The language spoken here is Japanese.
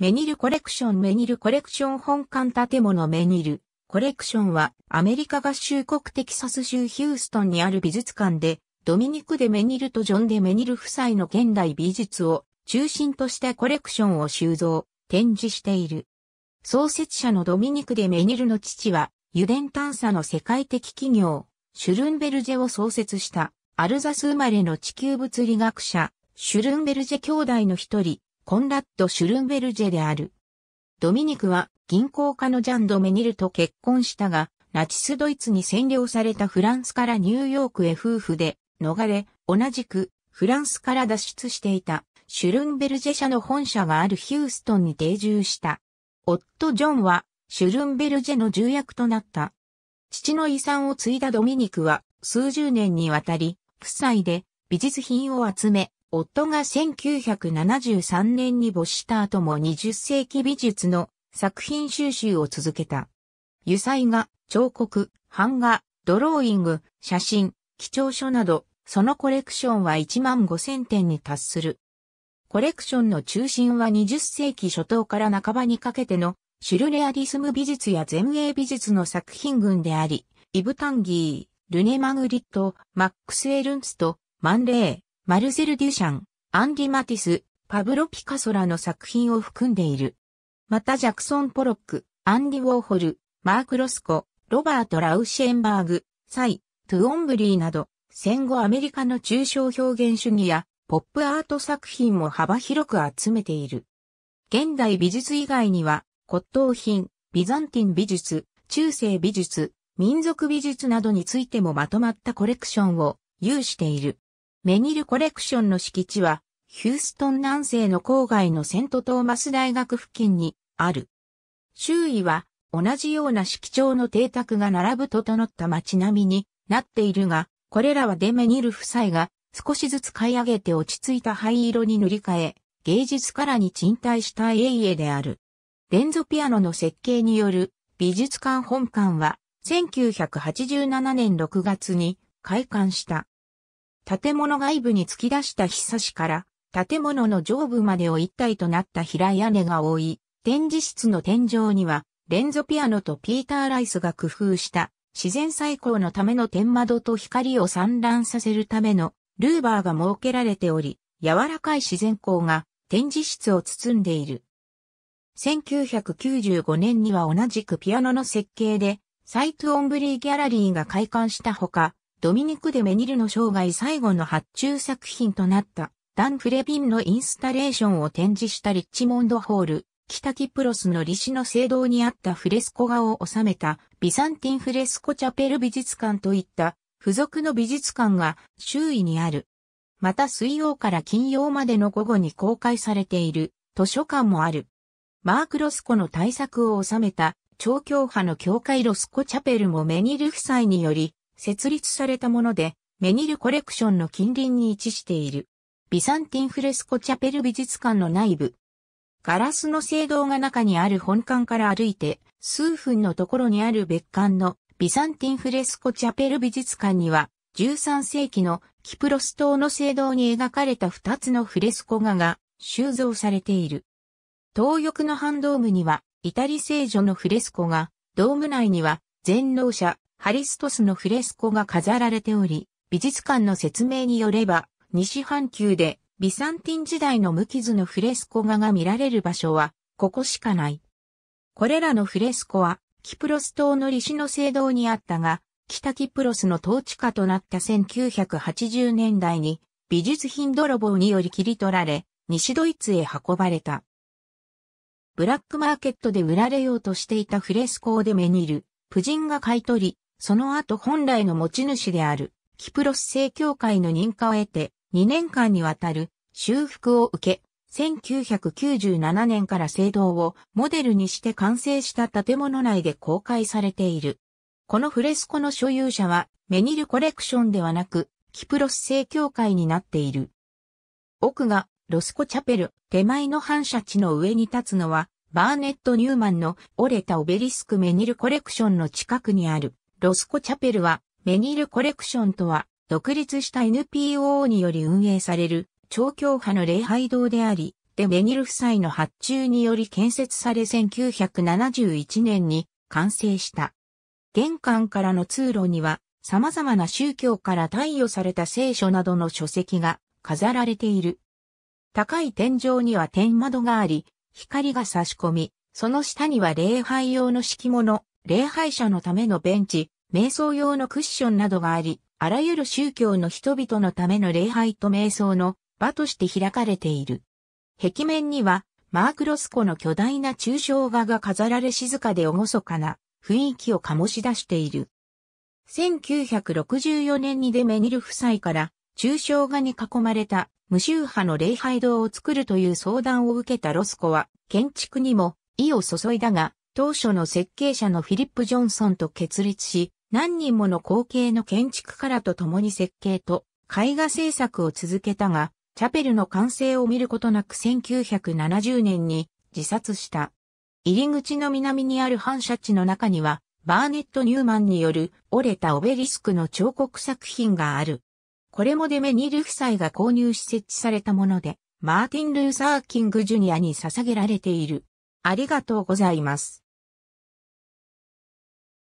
メニルコレクションメニルコレクション本館建物メニルコレクションはアメリカ合衆国テキサス州ヒューストンにある美術館でドミニク・デ・メニルとジョン・デ・メニル夫妻の現代美術を中心としたコレクションを収蔵、展示している。創設者のドミニク・デ・メニルの父は油田探査の世界的企業、シュルンベルジェを創設したアルザス生まれの地球物理学者、シュルンベルジェ兄弟の一人、コンラッド・シュルンベルジェである。ドミニクは銀行家のジャン・ド・メニルと結婚したが、ナチスドイツに占領されたフランスからニューヨークへ夫婦で逃れ、同じくフランスから脱出していたシュルンベルジェ社の本社があるヒューストンに定住した。夫ジョンはシュルンベルジェの重役となった。父の遺産を継いだドミニクは数十年にわたり夫妻で美術品を集め夫が1973年に没した後も20世紀美術の作品収集を続けた。油彩画、彫刻、版画、ドローイング、写真、記帳書など、そのコレクションは1万5000点に達する。コレクションの中心は20世紀初頭から半ばにかけてのシュルレアリスム美術や前衛美術の作品群であり、イブ・タンギー、ルネ・マグリット、マックス・エルンスト、マン・レイ、マルセル・デュシャン、アンリ・マティス、パブロ・ピカソらの作品を含んでいる。またジャクソン・ポロック、アンディ・ウォーホル、マーク・ロスコ、ロバート・ラウシェンバーグ、サイ、トゥオンブリーなど、戦後アメリカの抽象表現主義やポップアート作品も幅広く集めている。現代美術以外には骨董品、ビザンティン美術、中世美術、民族美術などについてもまとまったコレクションを有している。メニルコレクションの敷地は、ヒューストン南西の郊外のセントトーマス大学付近にある。周囲は同じような色調の邸宅が並ぶ整った街並みになっているが、これらはデメニル夫妻が少しずつ買い上げて落ち着いた灰色に塗り替え、芸術からに賃貸した家々である。レンゾピアノの設計による美術館本館は1987年6月に開館した。建物外部に突き出したひさしから、建物の上部までを一体となった平屋根が覆い、展示室の天井には、レンゾピアノとピーター・ライスが工夫した自然採光のための天窓と光を散乱させるためのルーバーが設けられており、柔らかい自然光が展示室を包んでいる。1995年には同じくピアノの設計で、サイト・オンブリー・ギャラリーが開館したほか、ドミニク・デ・メニルの生涯最後の発注作品となった。ダン・フレビンのインスタレーションを展示したリッチモンドホール、北キプロスの利子の聖堂にあったフレスコ画を収めた。ビサンティンフレスコチャペル美術館といった。付属の美術館が周囲にある。また水曜から金曜までの午後に公開されている。図書館もある。マーク・ロスコの対策を収めた。超教派の教会ロスコチャペルもメニル夫妻により設立されたもので、メニルコレクションの近隣に位置している。ビサンティンフレスコチャペル美術館の内部。ガラスの聖堂が中にある本館から歩いて、数分のところにある別館のビサンティンフレスコチャペル美術館には、13世紀のキプロス島の聖堂に描かれた2つのフレスコ画が収蔵されている。東翼の半ドームには、イタリ聖女のフレスコが、ドーム内には、全能者、ハリストスのフレスコが飾られており、美術館の説明によれば、西半球でビサンティン時代の無傷のフレスコ画が見られる場所は、ここしかない。これらのフレスコは、キプロス島の利子の聖堂にあったが、北キプロスの統治下となった1980年代に、美術品泥棒により切り取られ、西ドイツへ運ばれた。ブラックマーケットで売られようとしていたフレスコをで目にる、夫人が買い取り、その後本来の持ち主であるキプロス正教会の認可を得て2年間にわたる修復を受け、1997年から聖堂をモデルにして完成した建物内で公開されている。このフレスコの所有者はメニルコレクションではなくキプロス正教会になっている。奥がロスコチャペル、手前の反射地の上に立つのはバーネット・ニューマンの折れたオベリスクメニルコレクションの近くにあるロスコチャペルは、メニールコレクションとは、独立した NPO により運営される、超教派の礼拝堂であり、デ・メニル夫妻の発注により建設され1971年に完成した。玄関からの通路には様々な宗教から貸与された聖書などの書籍が飾られている。高い天井には天窓があり、光が差し込み、その下には礼拝用の敷物、礼拝者のためのベンチ、瞑想用のクッションなどがあり、あらゆる宗教の人々のための礼拝と瞑想の場として開かれている。壁面には、マーク・ロスコの巨大な抽象画が飾られ静かで厳かな雰囲気を醸し出している。1964年にデメニル夫妻から抽象画に囲まれた無宗派の礼拝堂を作るという相談を受けたロスコは建築にも意を注いだが当初の設計者のフィリップ・ジョンソンと決立し何人もの後継の建築家らと共に設計と絵画制作を続けたがチャペルの完成を見ることなく1970年に自殺した。入り口の南にある反射地の中にはバーネット・ニューマンによる折れたオベリスクの彫刻作品がある。これもデメニール夫妻が購入し設置されたもので、マーティン・ルーサー・キング・ジュニアに捧げられている。ありがとうございます。